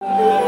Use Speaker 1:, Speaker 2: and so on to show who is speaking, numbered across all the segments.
Speaker 1: Música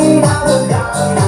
Speaker 1: I was gone.